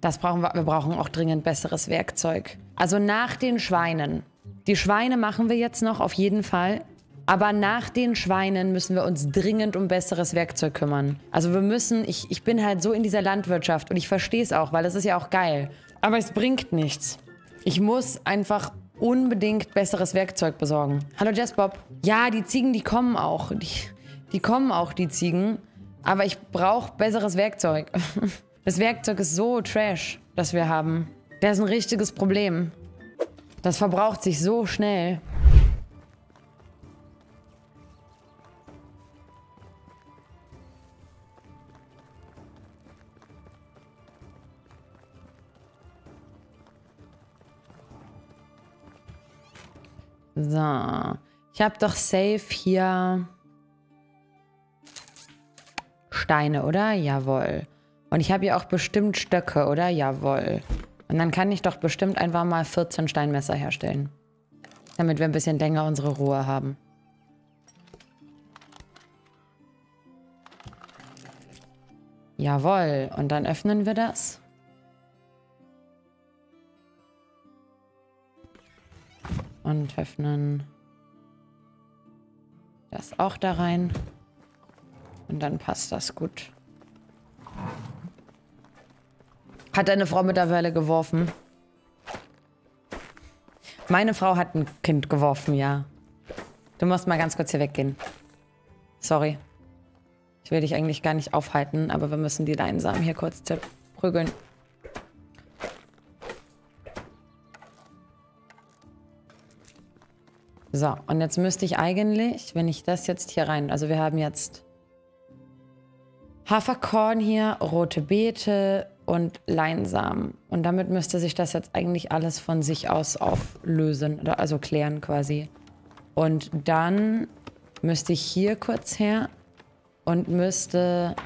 Das brauchen wir. Wir brauchen auch dringend besseres Werkzeug. Also nach den Schweinen. Die Schweine machen wir jetzt noch auf jeden Fall. Aber nach den Schweinen müssen wir uns dringend um besseres Werkzeug kümmern. Also wir müssen, ich, ich bin halt so in dieser Landwirtschaft und ich verstehe es auch, weil es ist ja auch geil. Aber es bringt nichts. Ich muss einfach unbedingt besseres Werkzeug besorgen. Hallo Jess Bob. Ja, die Ziegen, die kommen auch. Die, die kommen auch, die Ziegen. Aber ich brauche besseres Werkzeug. Das Werkzeug ist so trash, das wir haben. Das ist ein richtiges Problem. Das verbraucht sich so schnell. So. Ich habe doch safe hier Steine, oder? Jawohl. Und ich habe hier auch bestimmt Stöcke, oder? Jawohl. Und dann kann ich doch bestimmt einfach mal 14 Steinmesser herstellen. Damit wir ein bisschen länger unsere Ruhe haben. Jawohl. Und dann öffnen wir das. Und öffnen das auch da rein. Und dann passt das gut. Hat deine Frau mit der Welle geworfen? Meine Frau hat ein Kind geworfen, ja. Du musst mal ganz kurz hier weggehen. Sorry. Ich will dich eigentlich gar nicht aufhalten, aber wir müssen die Leinsamen hier kurz zerprügeln. So, und jetzt müsste ich eigentlich, wenn ich das jetzt hier rein... Also wir haben jetzt Haferkorn hier, rote Beete und Leinsamen. Und damit müsste sich das jetzt eigentlich alles von sich aus auflösen, also klären quasi. Und dann müsste ich hier kurz her und müsste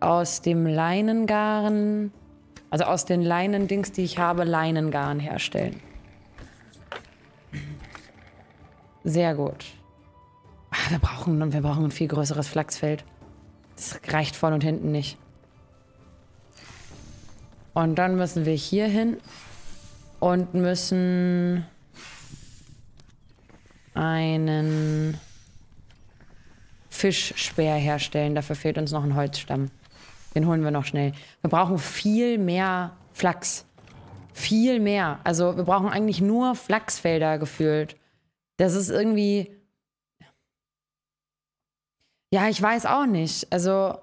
aus dem Leinengarn, also aus den Leinendings, die ich habe, Leinengarn herstellen. Sehr gut. Ach, wir, brauchen, wir brauchen ein viel größeres Flachsfeld. Das reicht vorne und hinten nicht. Und dann müssen wir hier hin und müssen einen Fischspeer herstellen. Dafür fehlt uns noch ein Holzstamm. Den holen wir noch schnell. Wir brauchen viel mehr Flachs. Viel mehr. Also wir brauchen eigentlich nur Flachsfelder gefühlt. Das ist irgendwie. Ja, ich weiß auch nicht. Also.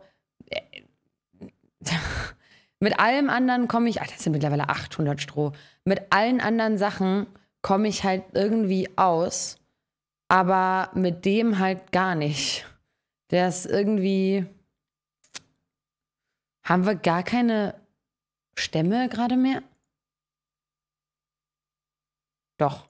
Mit allem anderen komme ich. Ach, das sind mittlerweile 800 Stroh. Mit allen anderen Sachen komme ich halt irgendwie aus. Aber mit dem halt gar nicht. Der ist irgendwie. Haben wir gar keine Stämme gerade mehr? Doch.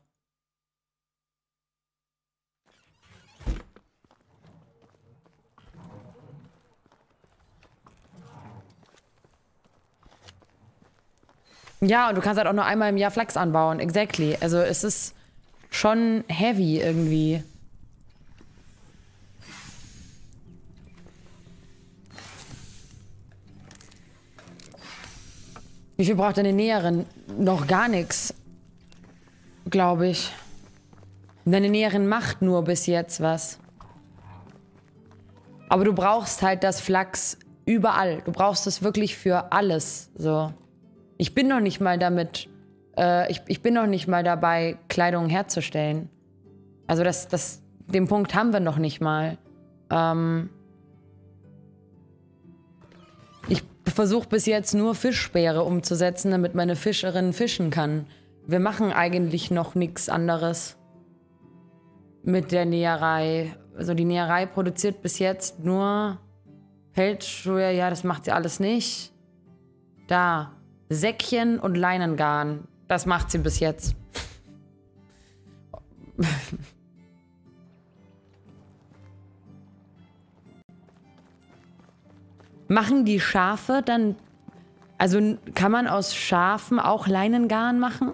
Ja, und du kannst halt auch nur einmal im Jahr Flachs anbauen. Exactly. Also es ist schon heavy irgendwie. Wie viel braucht deine Näherin? Noch gar nichts. Glaube ich. Deine Näherin macht nur bis jetzt was. Aber du brauchst halt das Flachs überall. Du brauchst es wirklich für alles. So. Ich bin noch nicht mal damit, äh, ich, ich bin noch nicht mal dabei, Kleidung herzustellen. Also das, das, den Punkt haben wir noch nicht mal. Ähm ich versuche bis jetzt nur Fischspeere umzusetzen, damit meine Fischerin fischen kann. Wir machen eigentlich noch nichts anderes mit der Näherei. Also die Näherei produziert bis jetzt nur Pelzschuhe. Ja, das macht sie alles nicht. Da. Säckchen und Leinengarn. Das macht sie bis jetzt. machen die Schafe dann... Also kann man aus Schafen auch Leinengarn machen?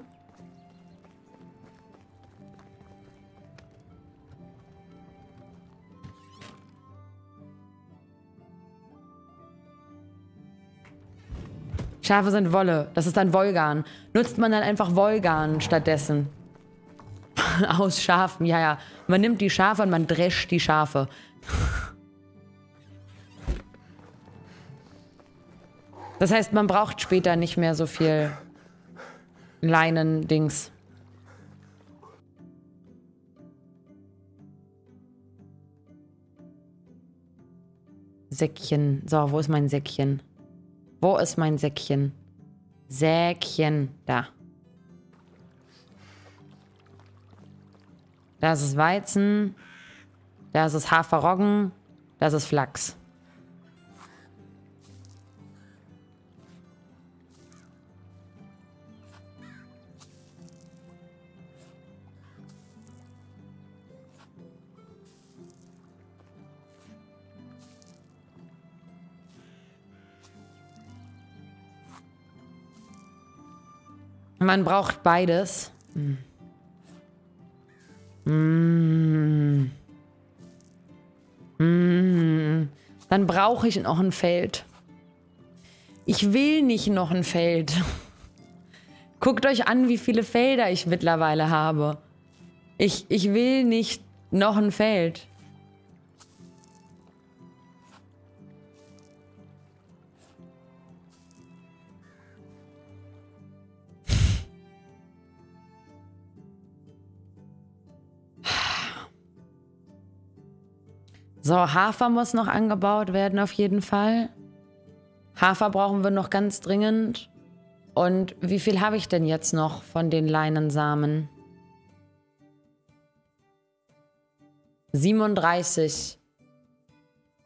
Schafe sind Wolle. Das ist dann Wollgarn. Nutzt man dann einfach Wollgarn stattdessen. Aus Schafen, ja, ja. Man nimmt die Schafe und man drescht die Schafe. Das heißt, man braucht später nicht mehr so viel Leinen-Dings. Säckchen. So, wo ist mein Säckchen? Wo ist mein Säckchen? Säckchen. Da. Da ist Weizen. Da ist Haferroggen. Da ist Flachs. Man braucht beides. Mm. Mm. Dann brauche ich noch ein Feld. Ich will nicht noch ein Feld. Guckt euch an, wie viele Felder ich mittlerweile habe. Ich, ich will nicht noch ein Feld. So, Hafer muss noch angebaut werden auf jeden Fall. Hafer brauchen wir noch ganz dringend. Und wie viel habe ich denn jetzt noch von den Leinensamen? 37.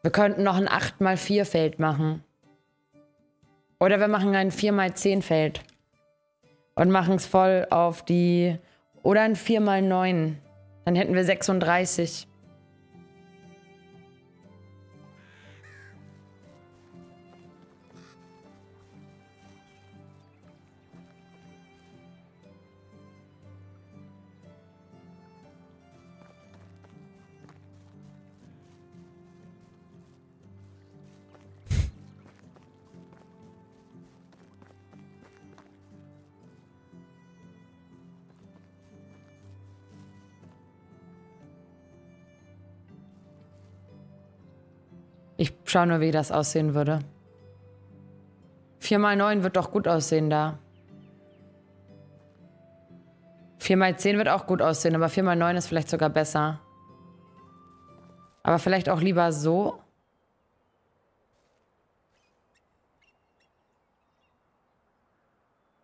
Wir könnten noch ein 8x4 Feld machen. Oder wir machen ein 4x10 Feld. Und machen es voll auf die... Oder ein 4x9. Dann hätten wir 36. Ich schaue nur, wie das aussehen würde. 4 mal 9 wird doch gut aussehen da. 4 mal 10 wird auch gut aussehen, aber 4 mal 9 ist vielleicht sogar besser. Aber vielleicht auch lieber so.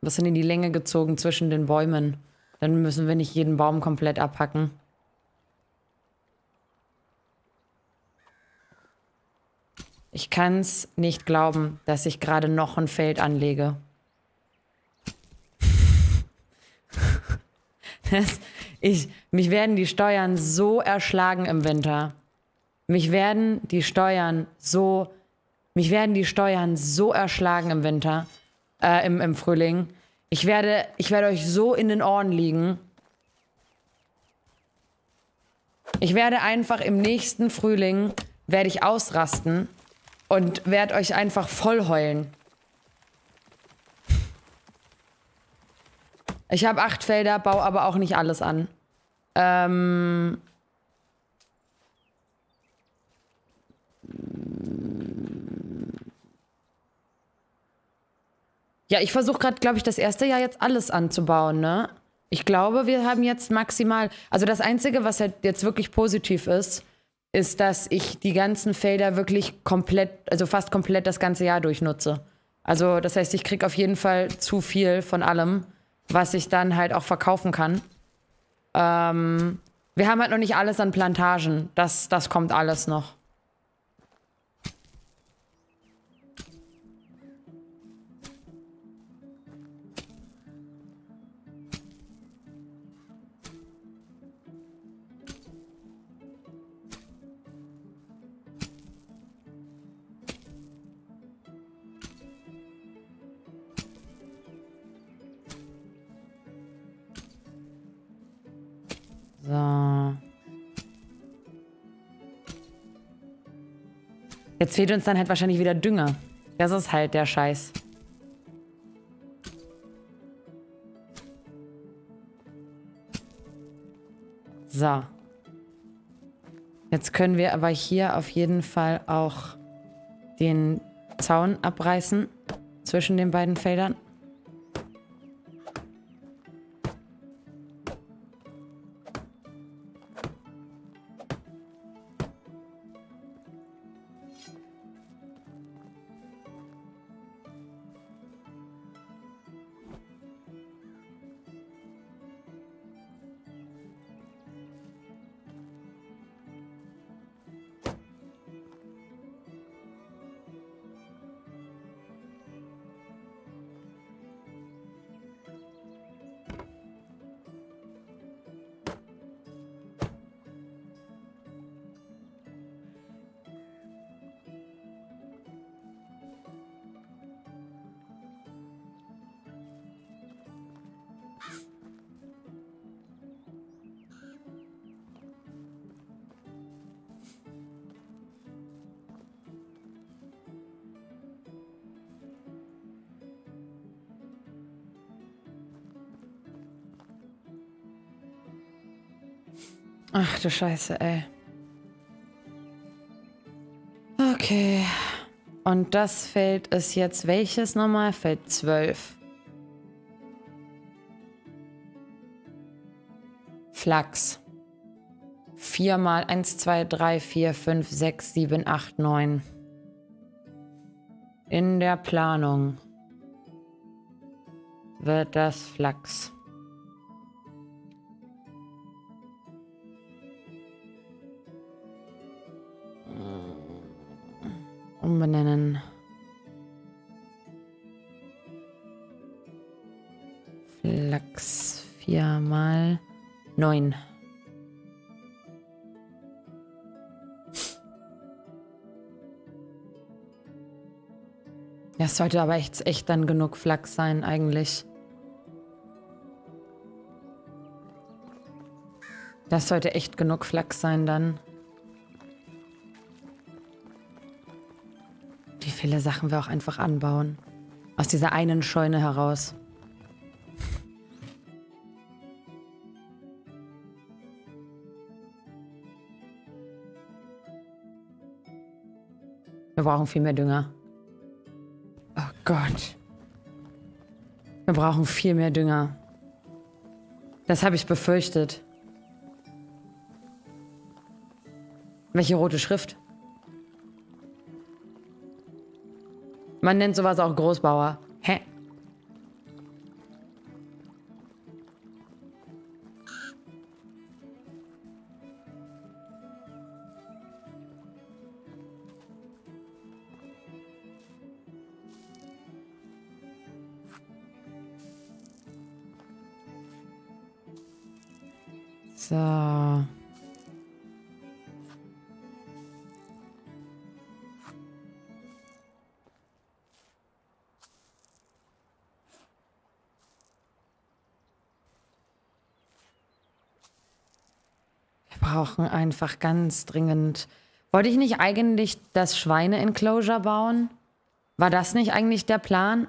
Was sind in die Länge gezogen zwischen den Bäumen? Dann müssen wir nicht jeden Baum komplett abhacken. Ich kann es nicht glauben, dass ich gerade noch ein Feld anlege. das, ich, mich werden die Steuern so erschlagen im Winter. Mich werden die Steuern so, mich werden die Steuern so erschlagen im Winter, äh, im, im Frühling. Ich werde, ich werde euch so in den Ohren liegen. Ich werde einfach im nächsten Frühling, werde ich ausrasten und werd euch einfach voll heulen. Ich habe acht Felder, baue aber auch nicht alles an. Ähm ja, ich versuche gerade, glaube ich, das erste Jahr jetzt alles anzubauen, ne? Ich glaube, wir haben jetzt maximal, also das Einzige, was halt jetzt wirklich positiv ist, ist, dass ich die ganzen Felder wirklich komplett, also fast komplett das ganze Jahr durchnutze. Also das heißt, ich kriege auf jeden Fall zu viel von allem, was ich dann halt auch verkaufen kann. Ähm, wir haben halt noch nicht alles an Plantagen. Das, das kommt alles noch. So. Jetzt fehlt uns dann halt wahrscheinlich wieder Dünger. Das ist halt der Scheiß. So. Jetzt können wir aber hier auf jeden Fall auch den Zaun abreißen zwischen den beiden Feldern. Ach du Scheiße, ey. Okay. Und das Feld ist jetzt welches nochmal? Feld 12. Flachs. 4 mal 1, 2, 3, 4, 5, 6, 7, 8, 9. In der Planung wird das Flachs. Umbenennen. Flachs 4 mal 9. Das sollte aber echt, echt dann genug Flachs sein, eigentlich. Das sollte echt genug Flachs sein dann. Viele Sachen wir auch einfach anbauen. Aus dieser einen Scheune heraus. Wir brauchen viel mehr Dünger. Oh Gott. Wir brauchen viel mehr Dünger. Das habe ich befürchtet. Welche rote Schrift? Man nennt sowas auch Großbauer. Hä? Brauchen einfach ganz dringend. Wollte ich nicht eigentlich das Schweine-Enclosure bauen? War das nicht eigentlich der Plan?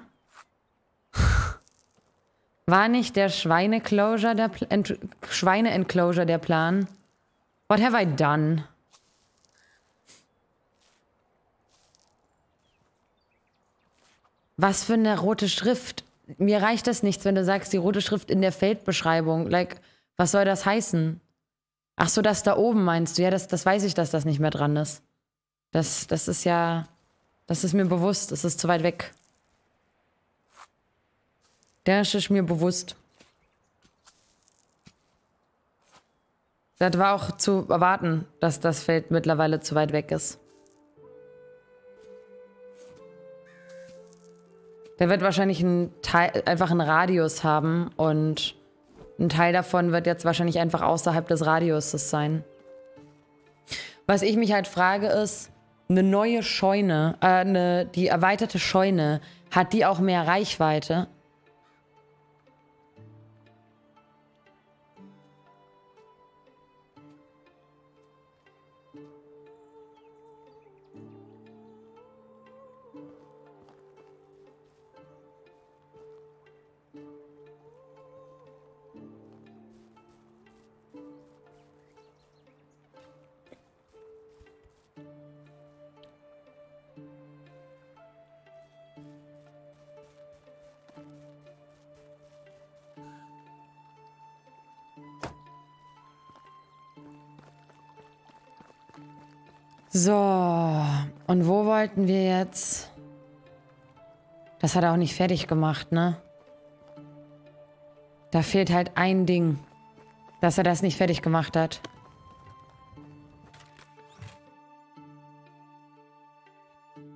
War nicht der Schweine-Enclosure der, Ent Schweine der Plan? What have I done? Was für eine rote Schrift? Mir reicht das nichts, wenn du sagst, die rote Schrift in der Feldbeschreibung. Like, was soll das heißen? Ach so, das da oben meinst du? Ja, das, das weiß ich, dass das nicht mehr dran ist. Das, das ist ja. Das ist mir bewusst. Das ist zu weit weg. Das ist mir bewusst. Das war auch zu erwarten, dass das Feld mittlerweile zu weit weg ist. Der wird wahrscheinlich einen Teil, einfach einen Radius haben und ein Teil davon wird jetzt wahrscheinlich einfach außerhalb des Radiuses sein. Was ich mich halt frage ist, eine neue Scheune, äh, eine, die erweiterte Scheune, hat die auch mehr Reichweite? Das hat er auch nicht fertig gemacht, ne? Da fehlt halt ein Ding, dass er das nicht fertig gemacht hat.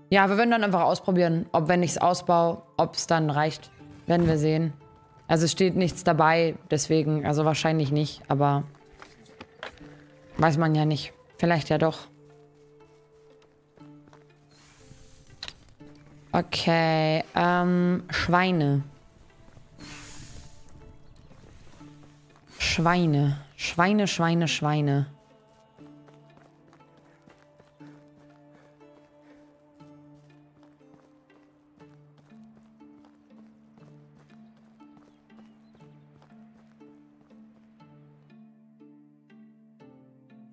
Ja, wir würden dann einfach ausprobieren, ob wenn ich es ausbaue, ob es dann reicht. Werden wir sehen. Also es steht nichts dabei, deswegen, also wahrscheinlich nicht, aber weiß man ja nicht. Vielleicht ja doch. Okay, ähm, Schweine. Schweine. Schweine, Schweine, Schweine.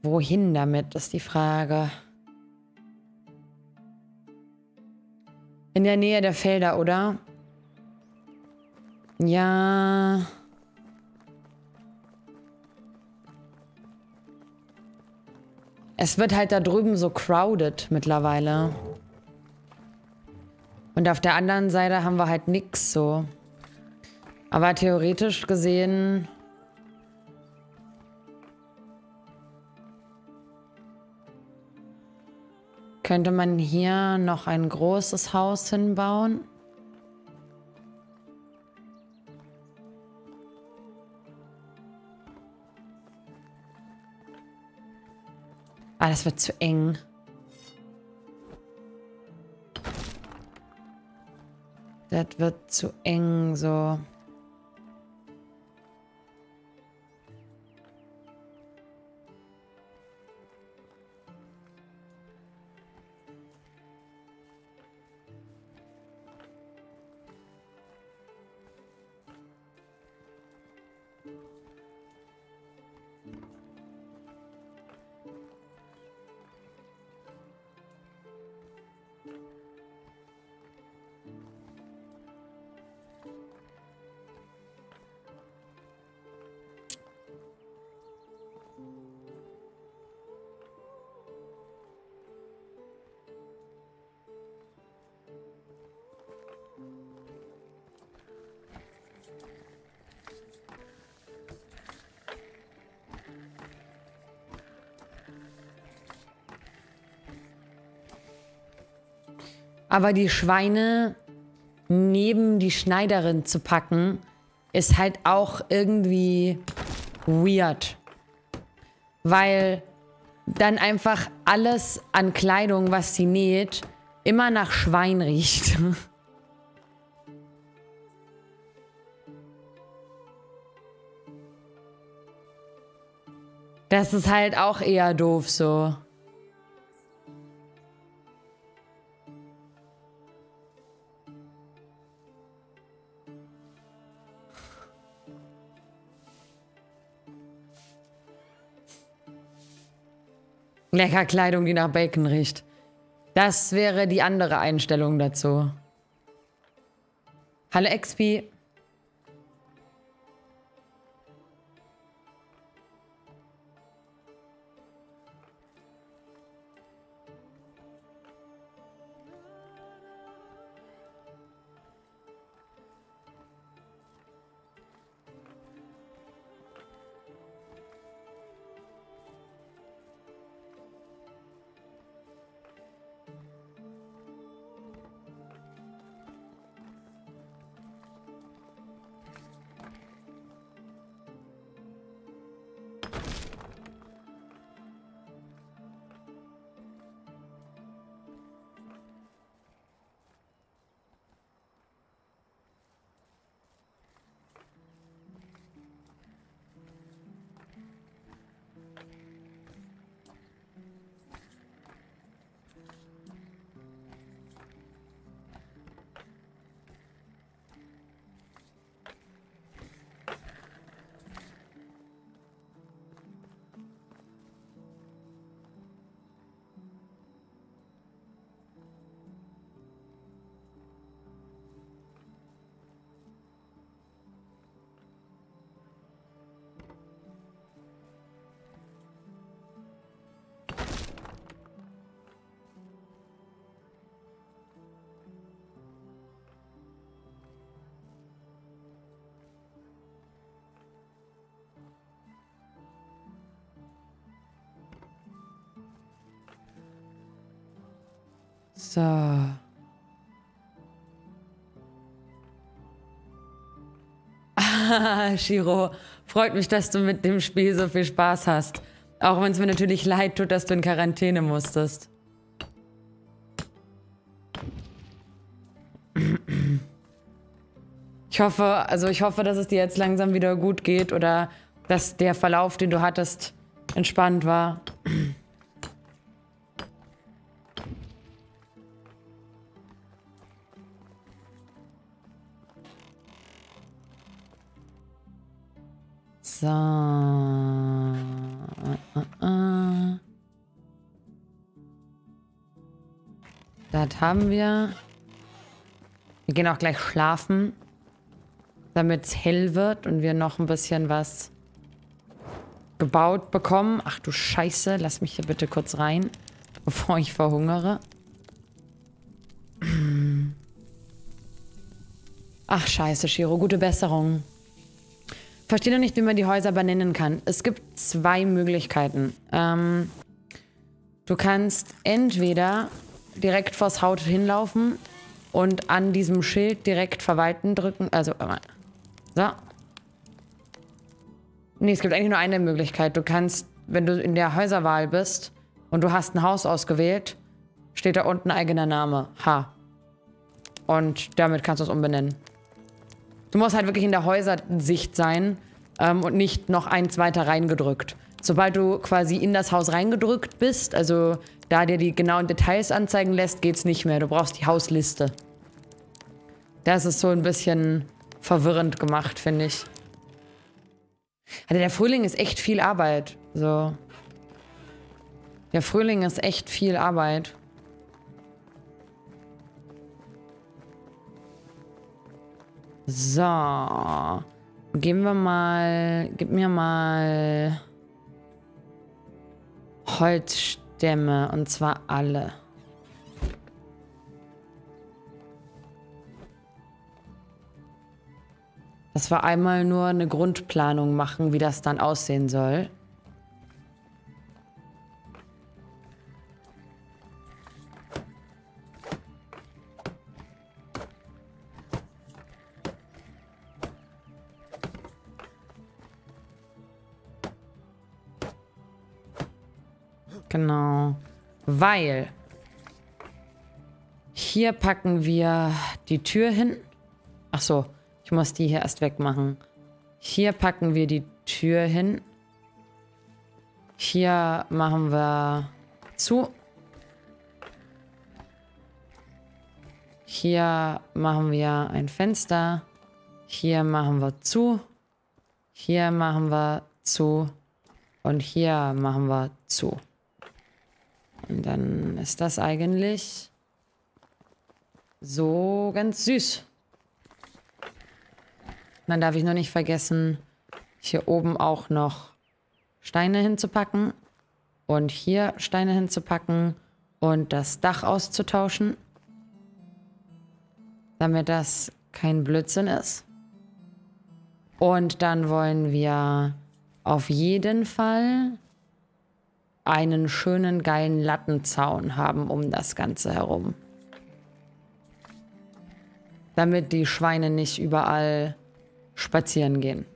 Wohin damit, ist die Frage. In der Nähe der Felder, oder? Ja. Es wird halt da drüben so crowded mittlerweile. Und auf der anderen Seite haben wir halt nix so. Aber theoretisch gesehen... Könnte man hier noch ein großes Haus hinbauen? Ah, das wird zu eng. Das wird zu eng, so. Aber die Schweine neben die Schneiderin zu packen, ist halt auch irgendwie weird. Weil dann einfach alles an Kleidung, was sie näht, immer nach Schwein riecht. Das ist halt auch eher doof so. Lecker Kleidung, die nach Bacon riecht. Das wäre die andere Einstellung dazu. Hallo XP. So. Shiro, freut mich, dass du mit dem Spiel so viel Spaß hast. Auch wenn es mir natürlich leid tut, dass du in Quarantäne musstest. Ich hoffe, also ich hoffe, dass es dir jetzt langsam wieder gut geht oder dass der Verlauf, den du hattest, entspannt war. So. Das haben wir. Wir gehen auch gleich schlafen, damit es hell wird und wir noch ein bisschen was gebaut bekommen. Ach du Scheiße, lass mich hier bitte kurz rein, bevor ich verhungere. Ach scheiße, Shiro, gute Besserung. Verstehe noch nicht, wie man die Häuser benennen kann. Es gibt zwei Möglichkeiten. Ähm, du kannst entweder direkt vors Haut hinlaufen und an diesem Schild direkt verwalten drücken. Also, so. Nee, es gibt eigentlich nur eine Möglichkeit. Du kannst, wenn du in der Häuserwahl bist und du hast ein Haus ausgewählt, steht da unten eigener Name. H. Und damit kannst du es umbenennen. Du musst halt wirklich in der Häusersicht sein ähm, und nicht noch eins weiter reingedrückt. Sobald du quasi in das Haus reingedrückt bist, also da dir die genauen Details anzeigen lässt, geht's nicht mehr. Du brauchst die Hausliste. Das ist so ein bisschen verwirrend gemacht, finde ich. Also der Frühling ist echt viel Arbeit. So. Der Frühling ist echt viel Arbeit. So. Geben wir mal... Gib mir mal... Holzstämme. Und zwar alle. Dass wir einmal nur eine Grundplanung machen, wie das dann aussehen soll. Genau. Weil hier packen wir die Tür hin. Ach so, ich muss die hier erst wegmachen. Hier packen wir die Tür hin. Hier machen wir zu. Hier machen wir ein Fenster. Hier machen wir zu. Hier machen wir zu. Und hier machen wir zu. Und dann ist das eigentlich so ganz süß. Dann darf ich nur nicht vergessen, hier oben auch noch Steine hinzupacken und hier Steine hinzupacken und das Dach auszutauschen, damit das kein Blödsinn ist. Und dann wollen wir auf jeden Fall einen schönen, geilen Lattenzaun haben um das Ganze herum. Damit die Schweine nicht überall spazieren gehen.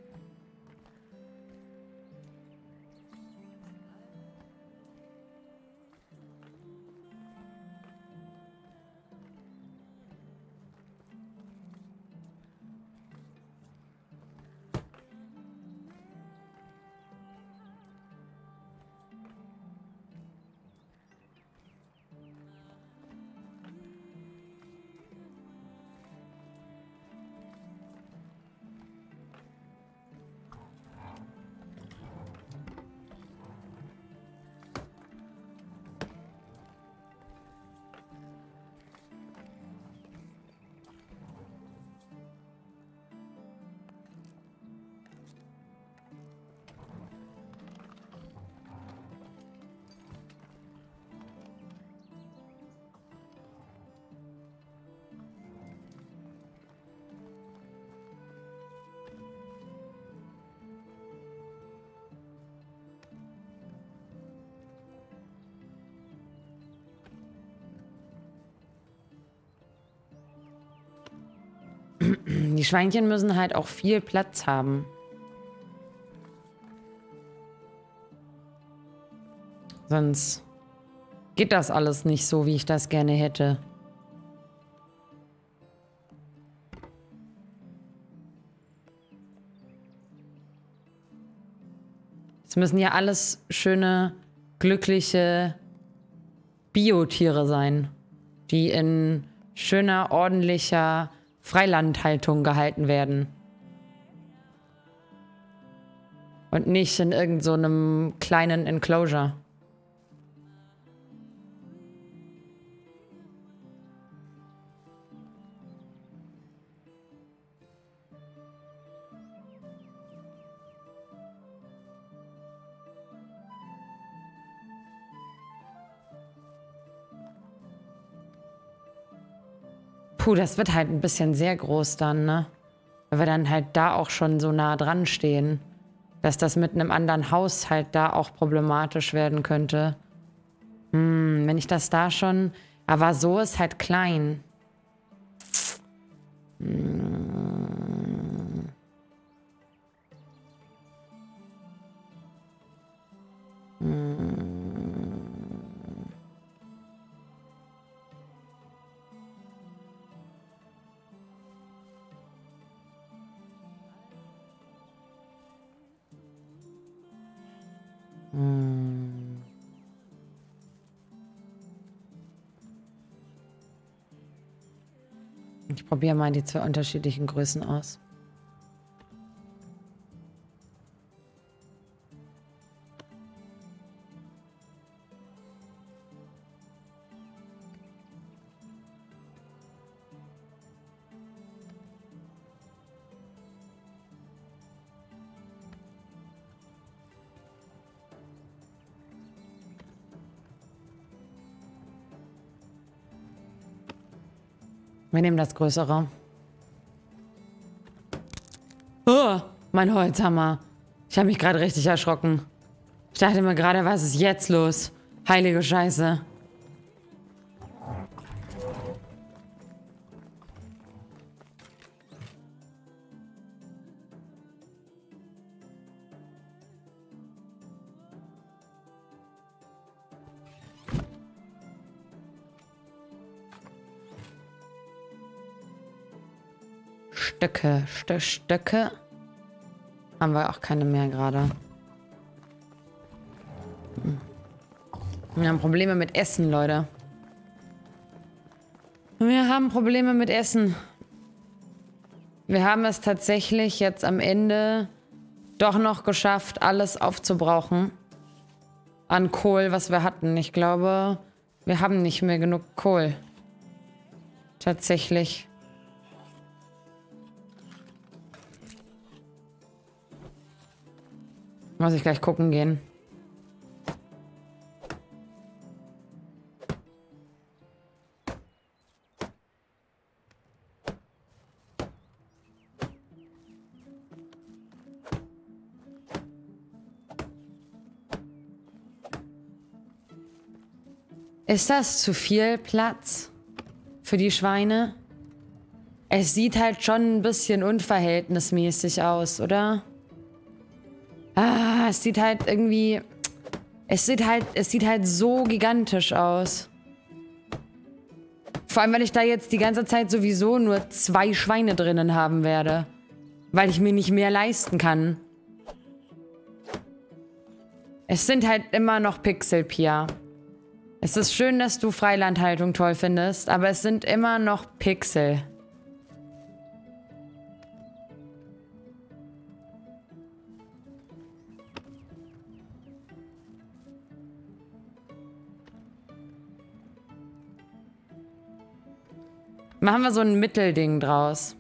Die Schweinchen müssen halt auch viel Platz haben. Sonst geht das alles nicht so, wie ich das gerne hätte. Es müssen ja alles schöne, glückliche Biotiere sein, die in schöner, ordentlicher Freilandhaltung gehalten werden. Und nicht in irgendeinem so kleinen Enclosure. Puh, das wird halt ein bisschen sehr groß dann, ne? Weil wir dann halt da auch schon so nah dran stehen. Dass das mit einem anderen Haus halt da auch problematisch werden könnte. Hm, wenn ich das da schon... Aber so ist halt klein. Hm. Probiere mal die zwei unterschiedlichen Größen aus. Wir nehmen das Größere. Oh, mein Holzhammer. Ich habe mich gerade richtig erschrocken. Ich dachte mir gerade, was ist jetzt los? Heilige Scheiße. Stöcke. Stö Stöcke. Haben wir auch keine mehr gerade. Hm. Wir haben Probleme mit Essen, Leute. Wir haben Probleme mit Essen. Wir haben es tatsächlich jetzt am Ende doch noch geschafft, alles aufzubrauchen. An Kohl, was wir hatten. Ich glaube, wir haben nicht mehr genug Kohl. Tatsächlich. Muss ich gleich gucken gehen. Ist das zu viel Platz für die Schweine? Es sieht halt schon ein bisschen unverhältnismäßig aus, oder? Es sieht halt irgendwie... Es sieht halt, es sieht halt so gigantisch aus. Vor allem, weil ich da jetzt die ganze Zeit sowieso nur zwei Schweine drinnen haben werde. Weil ich mir nicht mehr leisten kann. Es sind halt immer noch Pixel, Pia. Es ist schön, dass du Freilandhaltung toll findest, aber es sind immer noch Pixel. Machen wir so ein Mittelding draus.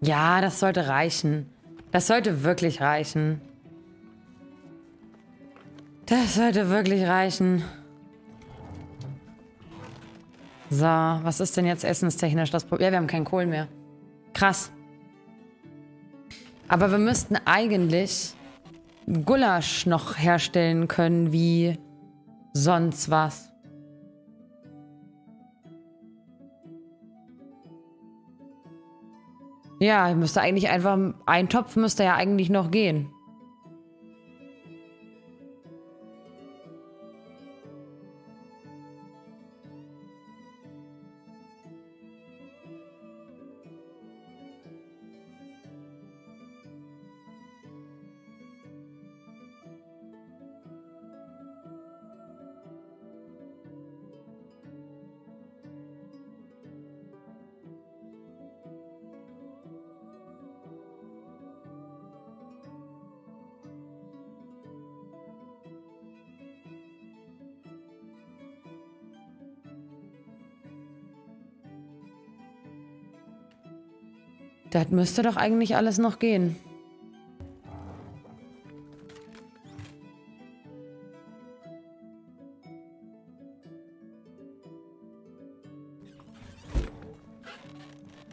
Ja, das sollte reichen. Das sollte wirklich reichen. Das sollte wirklich reichen. So, was ist denn jetzt essenstechnisch das Problem? Ja, wir haben keinen Kohl mehr. Krass. Aber wir müssten eigentlich Gulasch noch herstellen können wie sonst was. Ja, müsste eigentlich einfach, ein Topf müsste ja eigentlich noch gehen. Das müsste doch eigentlich alles noch gehen.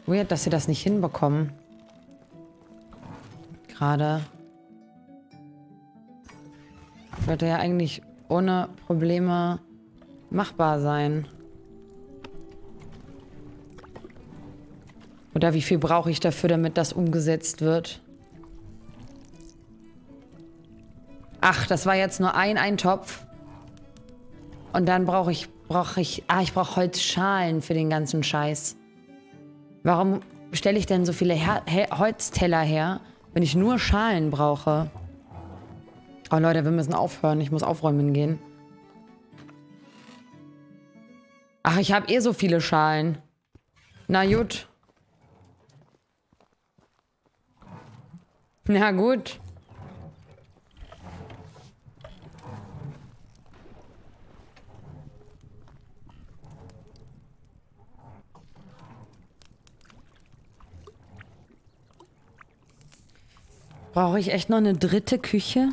Weird, dass sie das nicht hinbekommen. Gerade. Würde ja eigentlich ohne Probleme machbar sein. Oder wie viel brauche ich dafür, damit das umgesetzt wird? Ach, das war jetzt nur ein Eintopf. Und dann brauche ich, brauche ich, ah, ich brauche Holzschalen für den ganzen Scheiß. Warum stelle ich denn so viele her Holzteller her, wenn ich nur Schalen brauche? Oh Leute, wir müssen aufhören. Ich muss aufräumen gehen. Ach, ich habe eh so viele Schalen. Na gut. Na gut. Brauche ich echt noch eine dritte Küche?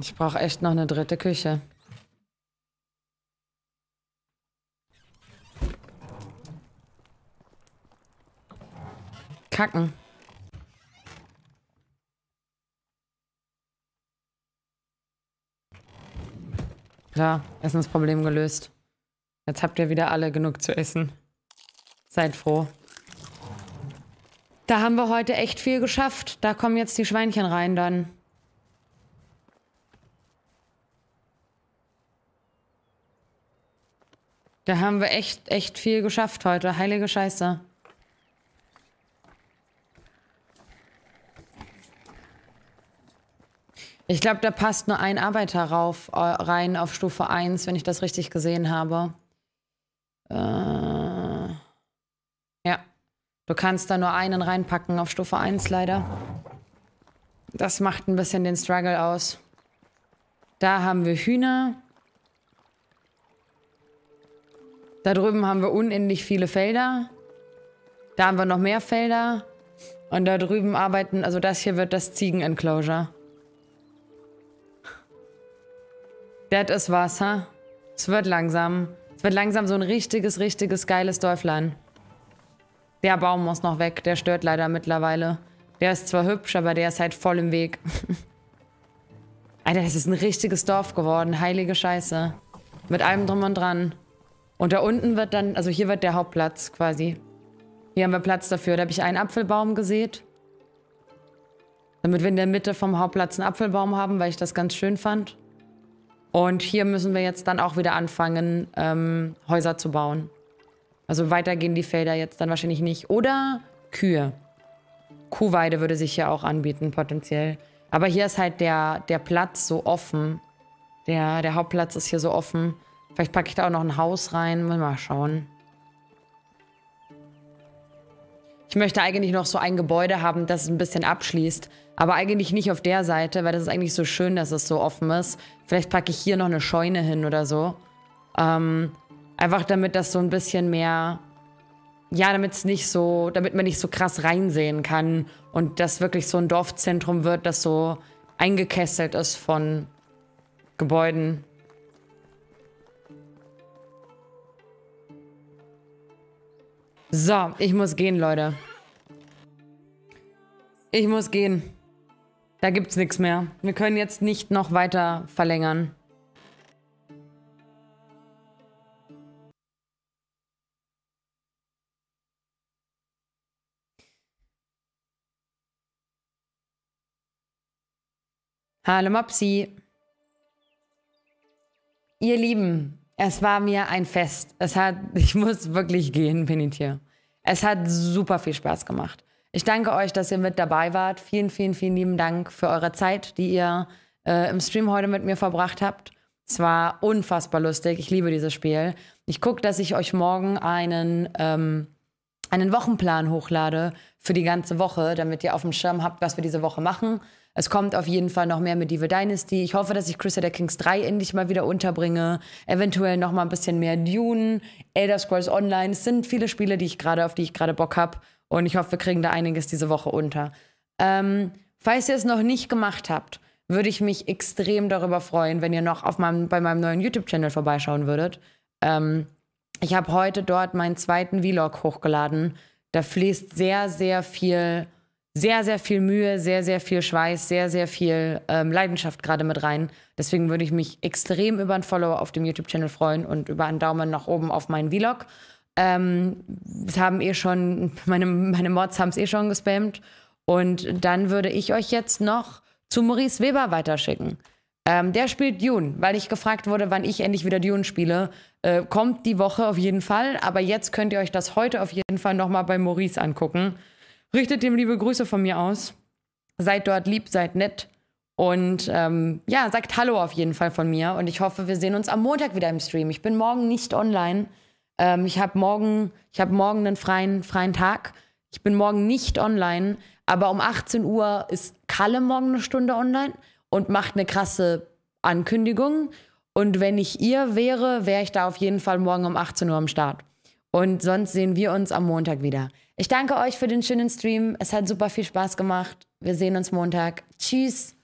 Ich brauche echt noch eine dritte Küche. Kacken. Ja, Essensproblem gelöst. Jetzt habt ihr wieder alle genug zu essen. Seid froh. Da haben wir heute echt viel geschafft. Da kommen jetzt die Schweinchen rein dann. Da haben wir echt, echt viel geschafft heute. Heilige Scheiße. Ich glaube, da passt nur ein Arbeiter rauf, äh, rein auf Stufe 1, wenn ich das richtig gesehen habe. Äh, ja. Du kannst da nur einen reinpacken auf Stufe 1 leider. Das macht ein bisschen den Struggle aus. Da haben wir Hühner. Da drüben haben wir unendlich viele Felder. Da haben wir noch mehr Felder. Und da drüben arbeiten, also das hier wird das Ziegen-Enclosure. Das ist Wasser. Es wird langsam. Es wird langsam so ein richtiges, richtiges geiles Däuflein. Der Baum muss noch weg. Der stört leider mittlerweile. Der ist zwar hübsch, aber der ist halt voll im Weg. Alter, das ist ein richtiges Dorf geworden. Heilige Scheiße. Mit allem drum und dran. Und da unten wird dann, also hier wird der Hauptplatz quasi. Hier haben wir Platz dafür. Da habe ich einen Apfelbaum gesät. Damit wir in der Mitte vom Hauptplatz einen Apfelbaum haben, weil ich das ganz schön fand. Und hier müssen wir jetzt dann auch wieder anfangen, ähm, Häuser zu bauen. Also weiter gehen die Felder jetzt dann wahrscheinlich nicht. Oder Kühe. Kuhweide würde sich ja auch anbieten, potenziell. Aber hier ist halt der, der Platz so offen. Der, der Hauptplatz ist hier so offen. Vielleicht packe ich da auch noch ein Haus rein. Mal schauen. Ich möchte eigentlich noch so ein Gebäude haben, das es ein bisschen abschließt. Aber eigentlich nicht auf der Seite, weil das ist eigentlich so schön, dass es so offen ist. Vielleicht packe ich hier noch eine Scheune hin oder so. Ähm, einfach damit das so ein bisschen mehr ja, damit es nicht so, damit man nicht so krass reinsehen kann und das wirklich so ein Dorfzentrum wird, das so eingekesselt ist von Gebäuden. So, ich muss gehen, Leute. Ich muss gehen. Da gibt's nichts mehr. Wir können jetzt nicht noch weiter verlängern. Hallo Mopsi. Ihr Lieben, es war mir ein Fest. Es hat, ich muss wirklich gehen, Penitier. Es hat super viel Spaß gemacht. Ich danke euch, dass ihr mit dabei wart. Vielen, vielen, vielen lieben Dank für eure Zeit, die ihr äh, im Stream heute mit mir verbracht habt. Es war unfassbar lustig. Ich liebe dieses Spiel. Ich gucke, dass ich euch morgen einen, ähm, einen Wochenplan hochlade für die ganze Woche, damit ihr auf dem Schirm habt, was wir diese Woche machen. Es kommt auf jeden Fall noch mehr Medieval Dynasty. Ich hoffe, dass ich Crusader Kings 3 endlich mal wieder unterbringe. Eventuell noch mal ein bisschen mehr Dune, Elder Scrolls Online. Es sind viele Spiele, die ich gerade, auf die ich gerade Bock habe. Und ich hoffe, wir kriegen da einiges diese Woche unter. Ähm, falls ihr es noch nicht gemacht habt, würde ich mich extrem darüber freuen, wenn ihr noch auf meinem, bei meinem neuen YouTube-Channel vorbeischauen würdet. Ähm, ich habe heute dort meinen zweiten Vlog hochgeladen. Da fließt sehr, sehr viel sehr, sehr viel Mühe, sehr, sehr viel Schweiß, sehr, sehr viel ähm, Leidenschaft gerade mit rein. Deswegen würde ich mich extrem über ein Follow auf dem YouTube-Channel freuen und über einen Daumen nach oben auf meinen Vlog. Ähm, es haben eh schon, meine, meine Mods haben es eh schon gespammt. Und dann würde ich euch jetzt noch zu Maurice Weber weiterschicken. Ähm, der spielt Dune, weil ich gefragt wurde, wann ich endlich wieder Dune spiele. Äh, kommt die Woche auf jeden Fall, aber jetzt könnt ihr euch das heute auf jeden Fall nochmal bei Maurice angucken. Richtet ihm liebe Grüße von mir aus. Seid dort lieb, seid nett. Und ähm, ja, sagt Hallo auf jeden Fall von mir. Und ich hoffe, wir sehen uns am Montag wieder im Stream. Ich bin morgen nicht online. Ähm, ich habe morgen, hab morgen einen freien, freien Tag. Ich bin morgen nicht online. Aber um 18 Uhr ist Kalle morgen eine Stunde online und macht eine krasse Ankündigung. Und wenn ich ihr wäre, wäre ich da auf jeden Fall morgen um 18 Uhr am Start. Und sonst sehen wir uns am Montag wieder. Ich danke euch für den schönen Stream. Es hat super viel Spaß gemacht. Wir sehen uns Montag. Tschüss.